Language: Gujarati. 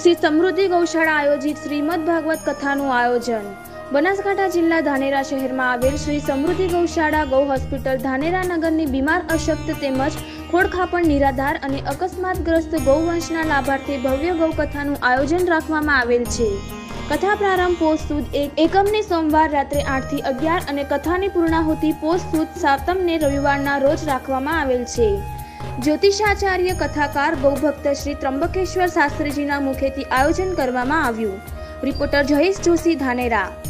શ્રી સમૃદ્ધિ ગૌશાળા આયોજિત શ્રીમદ ભાગવત કથાનું આયોજન. બનાસકાંઠા જિલ્લા ધાનેરા શહેરમાં આવેલ શ્રી સમૃદ્ધિ ગૌશાળા ગૌ હોસ્પિટલ ધાનેરા નગરની બીમાર અશક્ત તેમજ ખોડખાપણ નિરાધાર અને અકસ્માતગ્રસ્ત ગૌવંશના લાભાર્થે ભવ્ય ગૌ કથાનું આયોજન રાખવામાં આવેલ છે. કથા પ્રારંભ પોષ સુદ એક એકમની સોમવાર રાત્રે આઠથી અગિયાર અને કથાની પૂર્ણાહુતિ પોષ સુદ સાતમને રવિવારના રોજ રાખવામાં આવેલ છે. જ્યોતિષાચાર્ય કથાકાર ગૌભક્ત શ્રી ત્રંબકેશ્વર શાસ્ત્રીજીના મુખેથી આયોજન કરવામાં આવ્યું. રિપોર્ટર જયેશ જોશી ધાનેરા.